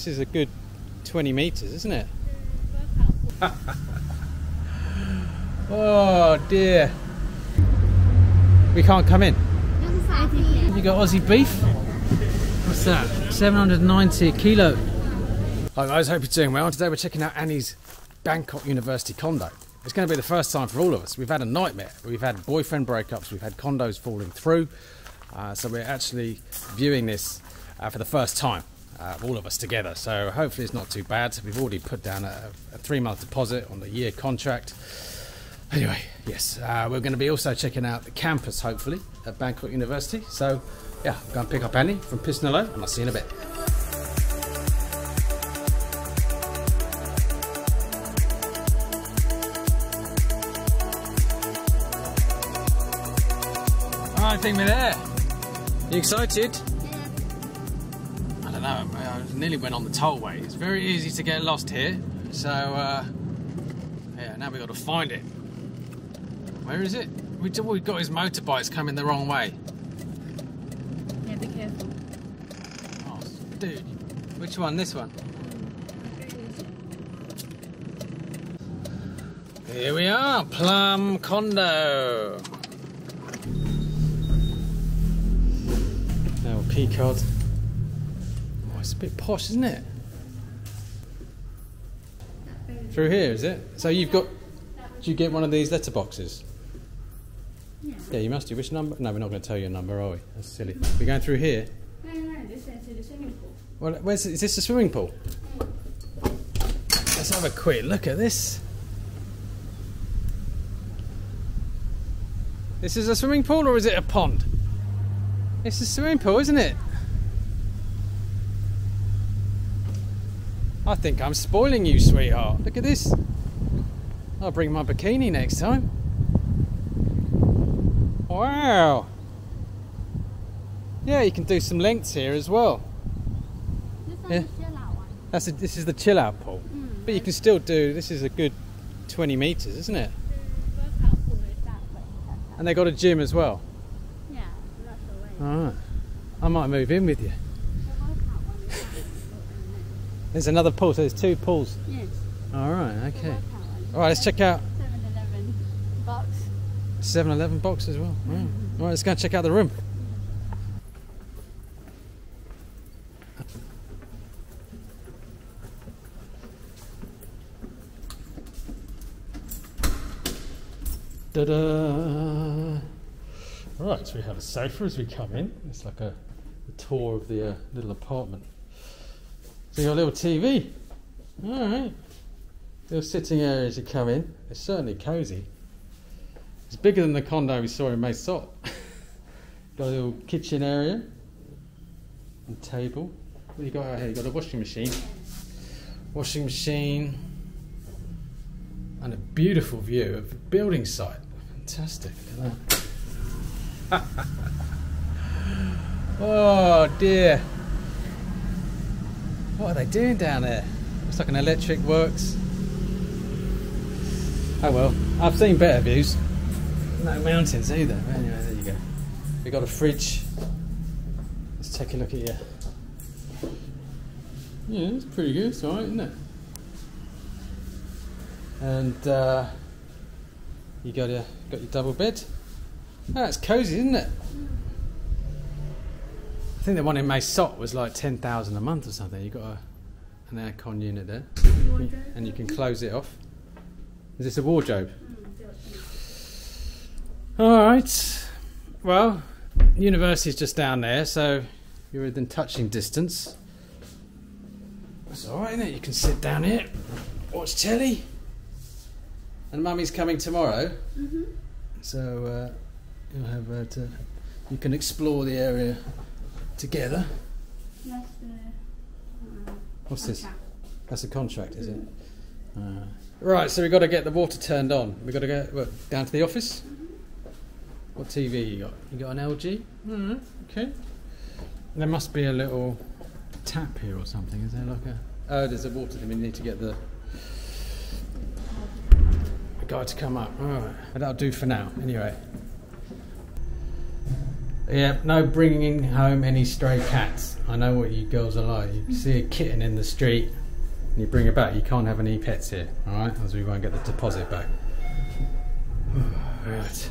This is a good 20 metres, isn't it? oh dear. We can't come in. You got Aussie beef? What's that? 790 a kilo. Hi guys, hope you're doing well. Today we're checking out Annie's Bangkok University condo. It's going to be the first time for all of us. We've had a nightmare. We've had boyfriend breakups, we've had condos falling through. Uh, so we're actually viewing this uh, for the first time, uh, all of us together. So hopefully it's not too bad. We've already put down a, a three month deposit on the year contract. Anyway, yes, uh, we're going to be also checking out the campus, hopefully, at Bangkok University. So, yeah, I'm going to pick up Annie from Pisnalo, and I'll see you in a bit. I think we're there. You excited? Nearly went on the tollway. It's very easy to get lost here. So, uh, yeah, now we've got to find it. Where is it? We, we've got his motorbikes coming the wrong way. Yeah, be careful. Oh, dude. Which one? This one? Here we are, Plum Condo. Now, key bit posh, isn't it? Through here, is it? So you've got. Do you get one of these letterboxes? Yeah. Yeah, you must do. Which number? No, we're not going to tell you a number, are we? That's silly. We're going through here. No, no, this is the swimming pool. Well, where's is this a swimming pool? Let's have a quick look at this. This is a swimming pool or is it a pond? It's a swimming pool, isn't it? I think I'm spoiling you, sweetheart. Look at this. I'll bring my bikini next time. Wow. Yeah, you can do some lengths here as well. This Yeah. is chill out one. That's a, this is the chill out pool. Mm, But you can still do, this is a good 20 metres, isn't it? The workout pool is that way. That, that. And they got a gym as well. Yeah, that's the way. Alright. I might move in with you. The workout one is that. There's another pool, so there's two pools. yes. Alright, okay. Alright, let's check out 7-Eleven box. 7 Eleven box as well. Right. Alright, let's go and check out the room. Da-da! Right, so we have a sofa as we come in. It's like a, a tour of the uh, little apartment. So you got a little TV. Alright. Little sitting area as you come in. It's certainly cosy. It's bigger than the condo we saw in Mae Sot. got a little kitchen area and table. What you got out here? You got a washing machine. Washing machine. And a beautiful view of the building site. Fantastic. Look at that. oh dear. What are they doing down there? Looks like an electric works. Oh well, I've seen better views. No mountains either. Anyway, there you go. We got a fridge. Let's take a look at you. Yeah, it's pretty good. It's alright, isn't it? And uh, you got your got your double bed. Oh, it's cosy, isn't it? I think the one in Mae Sot was like ten thousand a month or something. You've got a, an aircon unit there, and you can close it off. Is this a wardrobe? All right. Well, university's just down there, so you're within touching distance. That's all right, isn't it? You can sit down here, watch telly. And mummy's coming tomorrow, Mm-hmm. so uh, you'll have her to. You can explore the area together. That's the. Uh, What's this? That's a contract, is it? Uh, right, so we've got to get the water turned on. We've got to go what, down to the office. What TV you got? You got an LG? Mm-hmm. Okay. There must be a little tap here or something. Is there like a? Oh, there's a water. Thing. We need to get the the guy to come up. All right, but that'll do for now. Anyway. Yeah, no bringing home any stray cats. I know what you girls are like. You see a kitten in the street and you bring it back. You can't have any pets here, alright? As we won't get the deposit back. right.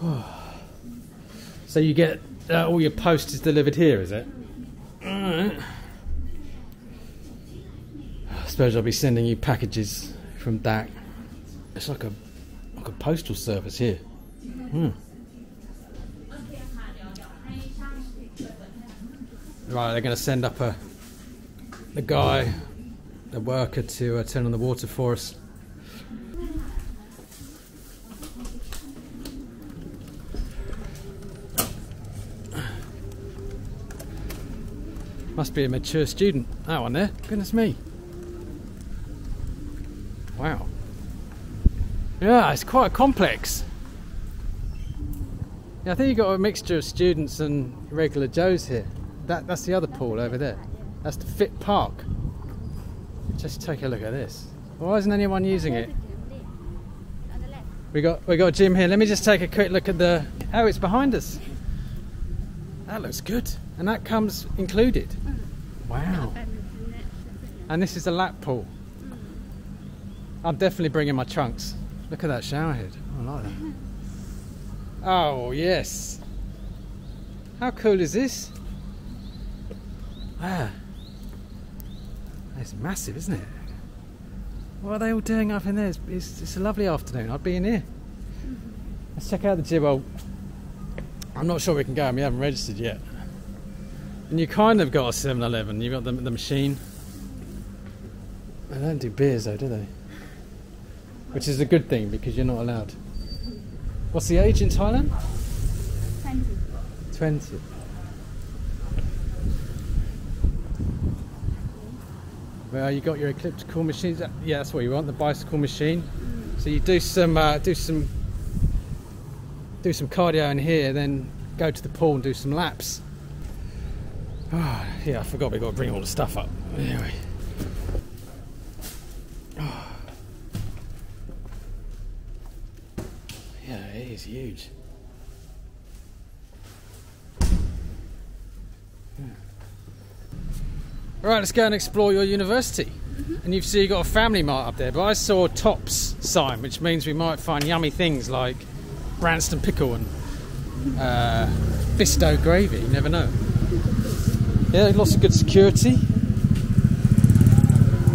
So you get uh, all your post is delivered here, is it? Alright. I suppose I'll be sending you packages from DAC. It's like a like a postal service here. Hmm. Right, they're going to send up a the guy, the worker, to uh, turn on the water for us. Must be a mature student. That one there. Goodness me. Wow. Yeah, it's quite complex. Yeah, I think you've got a mixture of students and regular Joes here. That, that's the other pool over there. That's the Fit Park. Just take a look at this. Why isn't anyone using it? We got we got a gym here. Let me just take a quick look at the. Oh, it's behind us. That looks good, and that comes included. Wow. And this is a lap pool. I'm definitely bringing my trunks. Look at that shower head. I like that. Oh yes. How cool is this? Ah. It's massive, isn't it? What are they all doing up in there? It's, it's, it's a lovely afternoon. I'd be in here. Let's check out the gym. I'm not sure we can go. We haven't registered yet. And you kind of got a 7 Eleven. You've got the, the machine. They don't do beers though, do they? Which is a good thing because you're not allowed. What's the age in Thailand? 20. 20. Well, you got your elliptical machines. Yeah, that's what you want. The bicycle machine. So you do some, uh, do some, do some cardio in here, then go to the pool and do some laps. Oh, yeah, I forgot we got to bring all the stuff up. Anyway. Oh. Yeah, it is huge. All right, let's go and explore your university. Mm-hmm. And you've see you got a family mart up there, but I saw a tops sign, which means we might find yummy things like Branston pickle and uh, Bisto gravy. You never know. Yeah, lots of good security.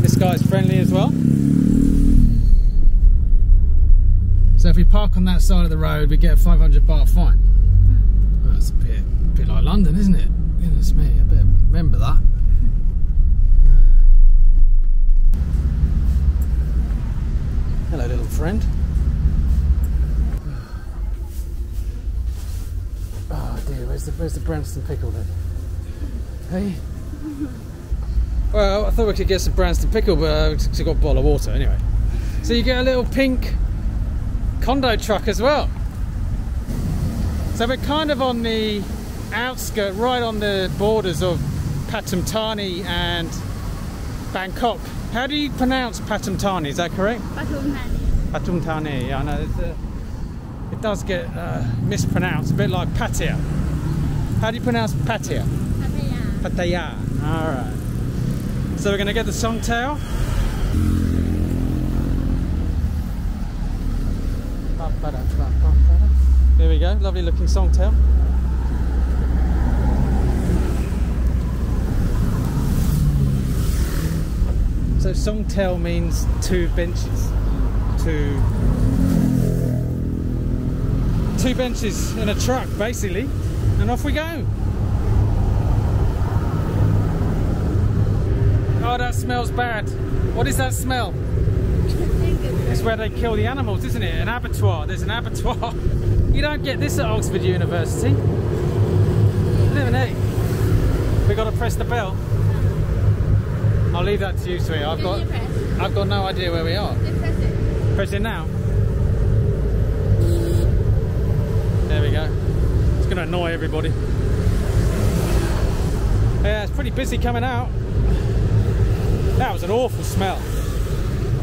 This guy's friendly as well. So if we park on that side of the road, we get a 500 baht fine. Well, that's a bit, a bit like London, isn't it? Goodness me, I better remember that. Hello, little friend. Oh dear, where's the where's the Branston pickle then? Hey. Well, I thought we could get some Branston pickle, but uh, we got a bottle of water anyway. So you get a little pink condo truck as well. So we're kind of on the outskirt, right on the borders of Pathum Thani and Bangkok. How do you pronounce Pathum Thani? Is that correct? Pathum Thani. Pathum Thani, yeah, I know. It's, uh, it does get uh, mispronounced, a bit like Pattaya. How do you pronounce Pattaya? Pattaya. Pattaya. All right. So we're going to get the Songthaew. There we go, lovely looking Songthaew. So Songthaew means two benches. Two two benches in a truck basically and off we go. Oh that smells bad. What is that smell? It's where they kill the animals, isn't it? An abattoir. There's an abattoir. You don't get this at Oxford University. It. We got to press the bell. I'll leave that to you, sweet. I've got. I've got no idea where we are. Press it. Press it now. There we go. It's going to annoy everybody. Yeah, it's pretty busy coming out. That was an awful smell.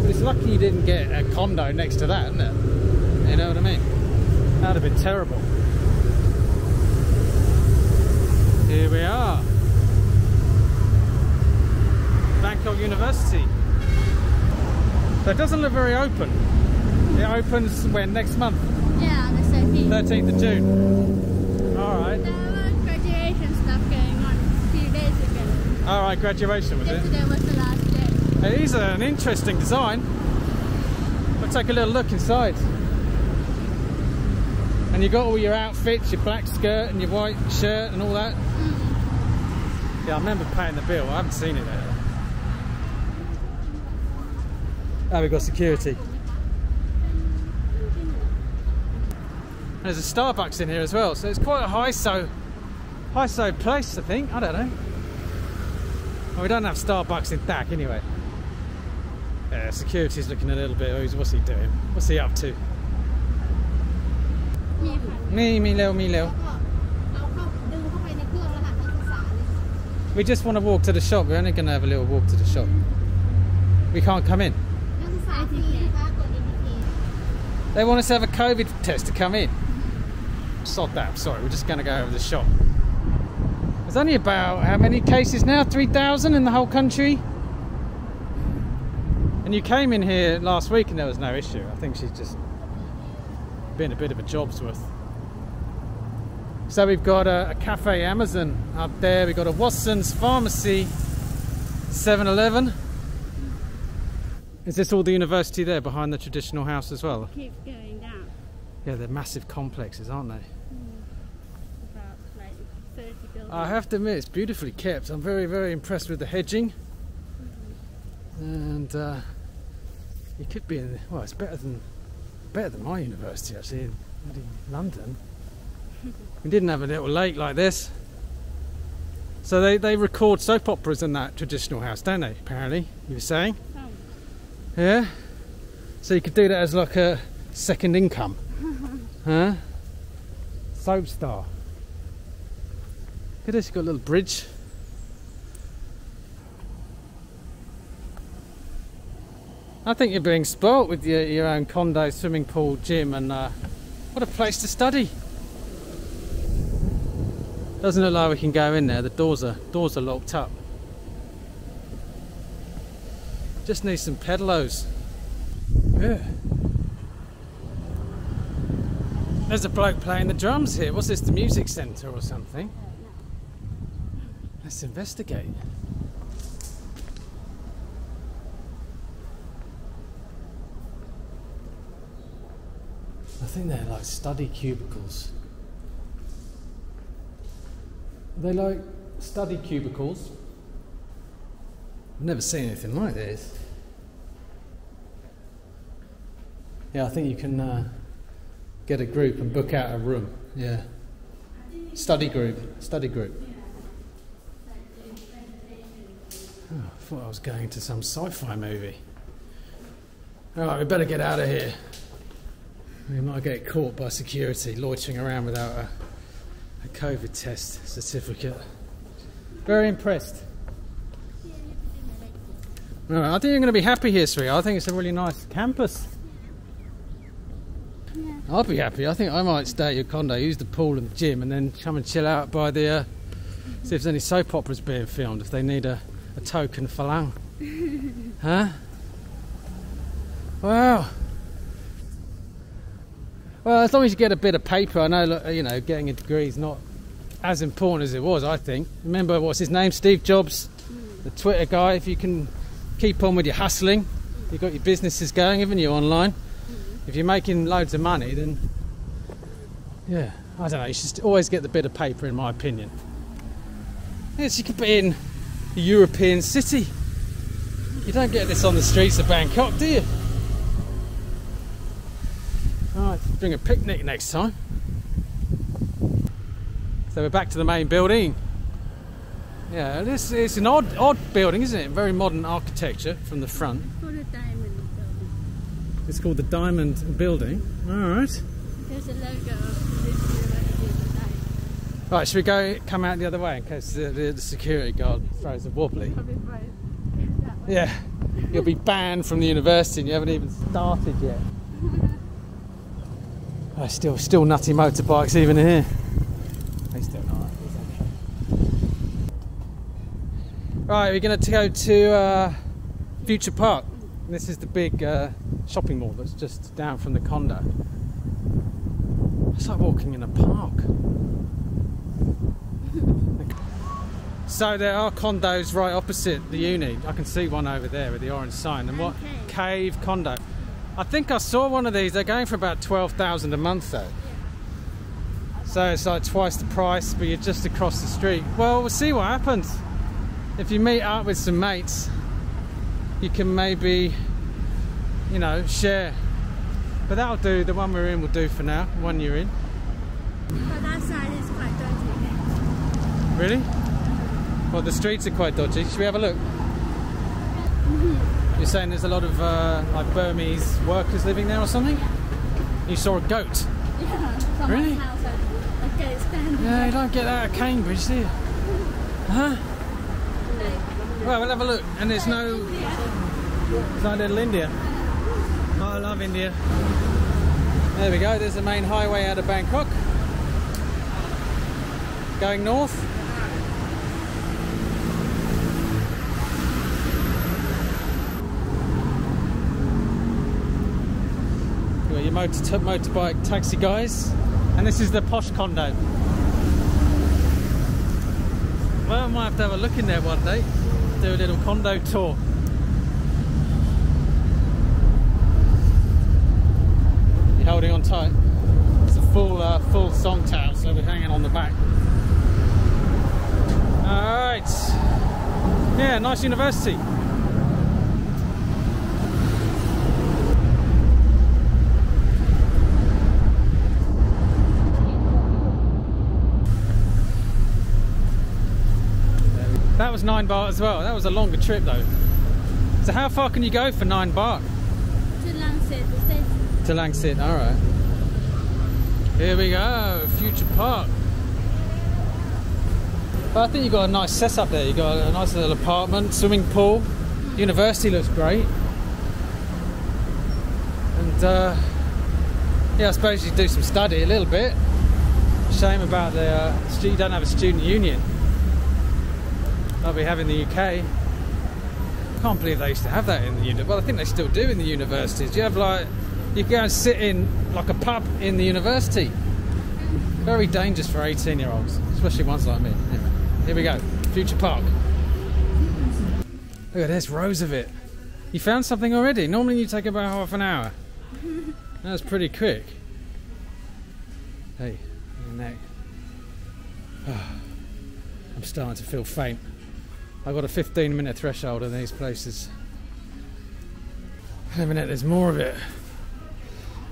It's lucky you didn't get a condo next to that, isn't it? You know what I mean? That'd have been terrible. Here we are. Bangkok University. So it doesn't look very open. It opens when next month, Yeah, on the 13th. 13th of June. Alright. There was graduation stuff going on a few days ago. Alright, graduation was it? Yesterday was the last day. It is an interesting design. Let's take a little look inside. And you got all your outfits, your black skirt and your white shirt and all that. Mm-hmm. Yeah, I remember paying the bill. I haven't seen it yet. Oh, we've got security. And there's a Starbucks in here as well, so it's quite a high-so high so place, I think. I don't know. Well, we don't have Starbucks in Tak anyway. Yeah, security's looking a little bit. Oh, what's he doing? What's he up to? Me, me, me, me, me. We just want to walk to the shop. We're only going to have a little walk to the shop. We can't come in. They want us to have a COVID test to come in. Sod that. Sorry. We're just going to go over the shop. There's only about how many cases now? 3,000 in the whole country? And you came in here last week and there was no issue. I think she's just been a bit of a job's worth. So we've got a, a cafe Amazon up there. We've got a Watson's Pharmacy, 7-Eleven. Is this all the university there behind the traditional house as well? keep going down Yeah, they're massive complexes, aren't they? about like 30 buildings I have to admit, it's beautifully kept. I'm very, very impressed with the hedging. And uh, it could be, in, well, it's better than better than my university actually in London. we didn't have a little lake like this. So they, they record soap operas in that traditional house, don't they? Apparently, you were saying. Some. Yeah. So you could do that as like a second income. huh? Soap star. Look at this, you've got a little bridge. I think you're being spoilt with your, your own condo, swimming pool, gym, and uh, what a place to study. Doesn't look like we can go in there. The doors are doors are locked up. Just need some pedalos. Yeah. There's a bloke playing the drums here. What's this? The music centre or something? Let's investigate. I think they're like study cubicles. Are they like study cubicles? I've never seen anything like this. Yeah, I think you can uh, get a group and book out a room. Yeah. Study group. Study group. Oh, I thought I was going to some sci fi movie. Alright, we better get out of here. We might get caught by security loitering around without a, a COVID test certificate. Very impressed. Alright, I think you're going to be happy here, Sri. I think it's a really nice campus. Yeah. I'd be happy. I think I might stay at your condo, use the pool and the gym, and then come and chill out by the. Uh, see if there's any soap operas being filmed. If they need a token falang. huh? Wow. Well, as long as you get a bit of paper, I know. You know, getting a degree is not as important as it was. I think. Remember what's his name? Steve Jobs, the Twitter guy. If you can keep on with your hustling, you've got your businesses going, haven't you, online? if you're making loads of money, then yeah, I don't know. You should always get the bit of paper, in my opinion. Yes, you could be in European city. You don't get this on the streets of Bangkok, do you? All right, bring a picnic next time. So we're back to the main building. Yeah, this is an odd, odd building, isn't it? Very modern architecture from the front. for the diamond building. It's called the Diamond Building. All right. There's a logo of this university at the diamond. Right, should we go come out the other way in case the, the, the security guard throws a wobbly? Yeah, you'll be banned from the university and you haven't even started yet. Oh, still, still nutty motorbikes even here. They still not. Right, we're going to go to uh, Future Park. This is the big uh, shopping mall that's just down from the condo. It's like walking in a park. So there are condos right opposite the uni. I can see one over there with the orange sign. And what cave condo? I think I saw one of these. They're going for about twelve thousand a month though. So it's like twice the price, but you're just across the street. Well, we'll see what happens. If you meet up with some mates, you can maybe, you know, share. But that'll do. The one we're in will do for now. One you're in. But that side is quite dodgy. Really? Well, the streets are quite dodgy. Should we have a look? You're saying there's a lot of uh, like Burmese workers living there or something? You saw a goat. Yeah. Really? house, I, I get it standing. Yeah, you don't get that at Cambridge, do you? Huh? Well, we'll have a look. And there's no. It's like little India. Oh, I love India. There we go. There's the main highway out of Bangkok. Going north. Got motorbike taxi guys, and this is the posh condo. Well, I might have to have a look in there one day. Do a little condo tour. You're holding on tight. It's a full uh, full songthaew, so we're hanging on the back. All right. Yeah, nice university. That was nine baht as well. That was a longer trip though. So how far can you go for nine baht? To station. To Langsit, alright. Here we go, Future Park. But I think you've got a nice setup there. You've got a nice little apartment, swimming pool. University looks great. And uh, yeah, I suppose you do some study a little bit. Shame about the uh, you don't have a student union like we have in the UK. Can't believe they used to have that in the uni. Well, I think they still do in the universities. You have like you go and sit in like a pub in the university. Very dangerous for 18 year olds, especially ones like me. Anyway, here we go, Future Park. Look at this, rows of it. You found something already? Normally you take about half an hour. That's pretty quick. Hey, neck. I'm starting to feel faint. I've got a 15 minute threshold in these places. In a minute, there's more of it.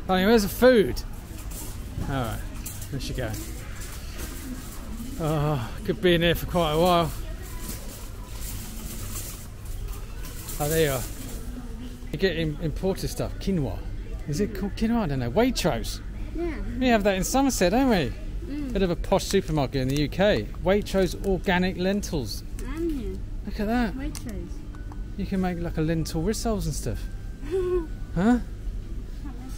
Oh, where's the food? Alright, there she go. Oh, could be in here for quite a while. Oh, there you are. You get im- imported stuff. Quinoa. Is it called quinoa? I don't know. Waitrose. Yeah. We have that in Somerset, don't we? Mm. Bit of a posh supermarket in the UK. Waitrose organic lentils. Look at that. You can make like a lentil rissoles and stuff. Huh?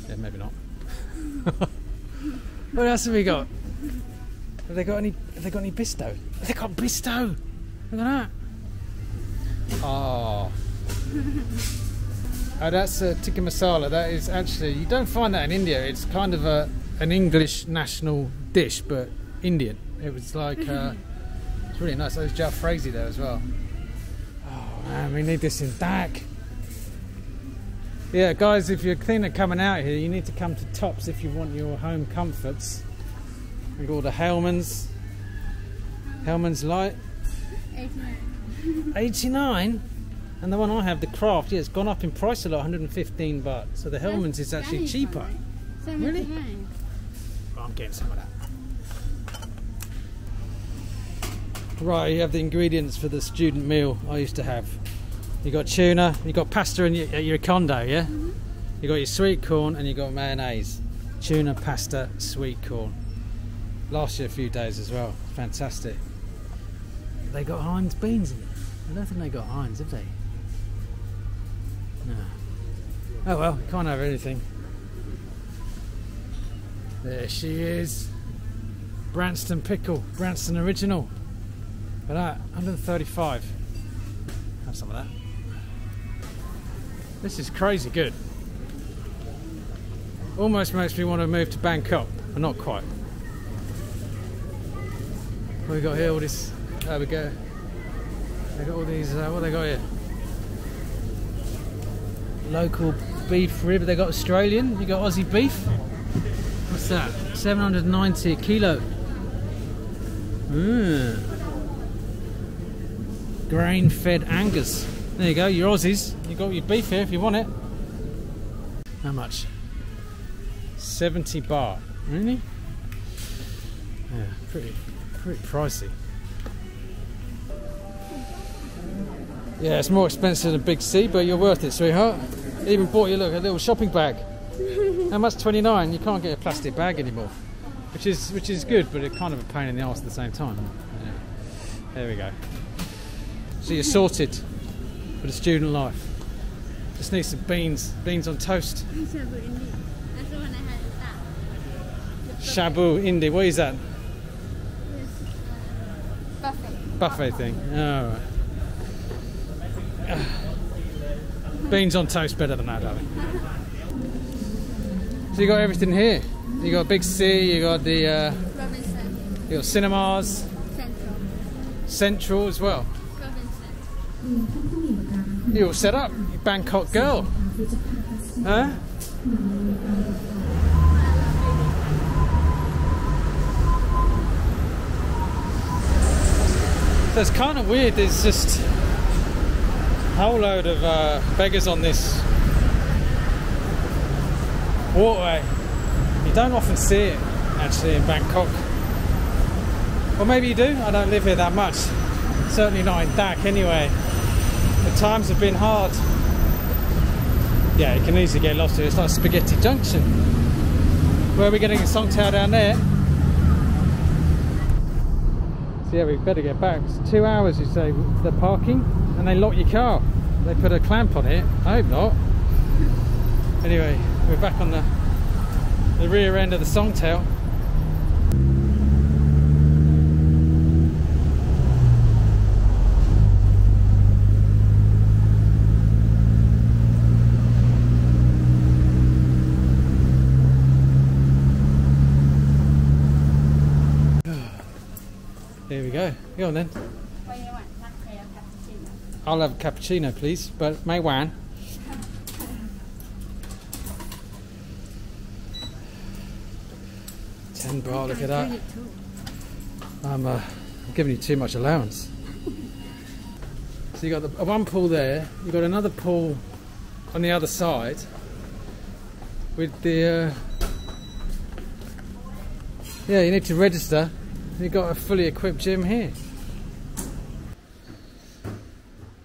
Yeah, maybe not. what else have we got? Have they got any? Have they got any bisto? Have they got bisto? Look at that. Oh. Oh, that's a tikka masala. That is actually you don't find that in India. It's kind of a an English national dish, but Indian. It was like uh, it's really nice. There's jalfrezi there as well. Man, we need this in Tak. Yeah, guys, if you're thinking of coming out here, you need to come to Tops if you want your home comforts. We've got the Hellmann's. Hellmann's Light. 89. 89 and the one I have the Kraft yeah it's gone up in price a lot 115 baht so the Hellmann's is actually cheaper. Really? 79. Oh, I'm getting some of that right you have the ingredients for the student meal I used to have you got tuna you got pasta in your, your condo yeah mm-hmm. you got your sweet corn and you got mayonnaise tuna pasta sweet corn last year a few days as well. Fantastic. They got Heinz beans in it. I don't think they got Heinz, have they? No. Oh well, can't have anything. There she is. Branston pickle, Branston original. That, 135. Have some of that. This is crazy good. Almost makes me want to move to Bangkok, but not quite. What we got here? All this. There we go. They got all these. Uh, what they got here? Local beef rib. They got Australian. You got Aussie beef. What's that? 790 kilo. Mm. Grain fed Angus. There you go, your Aussies. You got your beef here if you want it. How much? 70 baht. Really? Yeah, pretty pretty pricey. Yeah, it's more expensive than Big C, but you're worth it, sweetheart. Even bought you look a little shopping bag. How much? 29. You can't get a plastic bag anymore, which is which is good, but it's kind of a pain in the ass at the same time. Yeah. There we go. So you're sorted for the student life. Just need some beans, beans on toast. Shabu Indi. That's the one I had at that. Shabu Indi. What is that? Buffet. Buffet thing. All right. Beans on toast better than that, darling. So you got everything here. You got Big C. You got the uh, Robinson. you got cinemas, Central. Central as well. Robinson. You all set up, Bangkok girl. Huh? So it's kind of weird. There's just a whole load of uh, beggars on this waterway. You don't often see it actually in Bangkok. Or maybe you do. I don't live here that much. Certainly not in Tak anyway. The times have been hard. Yeah, you can easily get lost here. It's like Spaghetti Junction. Where are we getting a Songthaew down there? So yeah, we better get back. It's two hours, you say, the parking, and they lock your car. They put a clamp on it. I hope not. Anyway, we're back on the the rear end of the Songthaew. There we go. On then. I'll have a cappuccino, please, but may wan. Ten baht, look at that. I'm uh, giving you too much allowance. So you got the, one pool there, you got another pool on the other side with the. Uh, yeah, you need to register. You've got a fully equipped gym here.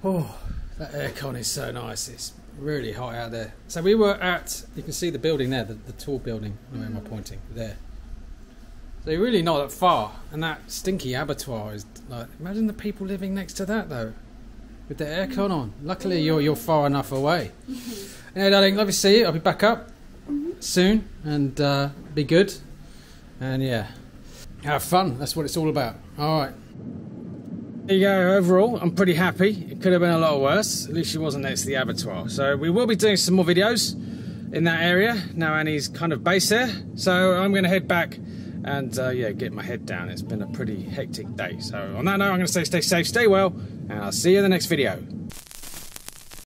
Oh, that aircon is so nice. It's really hot out there. So we were at, you can see the building there, the, the tall building. Where am I pointing? There. So you're really not that far. And that stinky abattoir is like, imagine the people living next to that though, with the aircon on. Luckily you're, you're far enough away. anyway, darling, love to see you. I'll be back up soon and uh, be good. And yeah, have fun. That's what it's all about. All right. There you go. Overall, I'm pretty happy. It could have been a lot worse. At least she wasn't next to the abattoir. So we will be doing some more videos in that area. Now Annie's kind of base there. So I'm going to head back and uh, yeah, get my head down. It's been a pretty hectic day. So on that note, I'm going to say stay safe, stay well, and I'll see you in the next video.